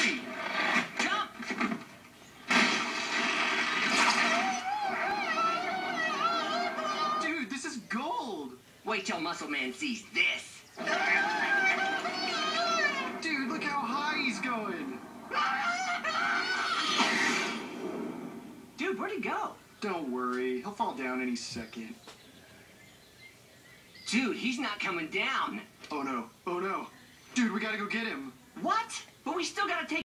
Hurry! Jump! Dude, this is gold! Wait till Muscle Man sees this. Dude, look how high he's going! Dude, where'd he go? Don't worry, he'll fall down any second. Dude, he's not coming down. Oh no, oh no. Dude, we gotta go get him. What? But we still gotta take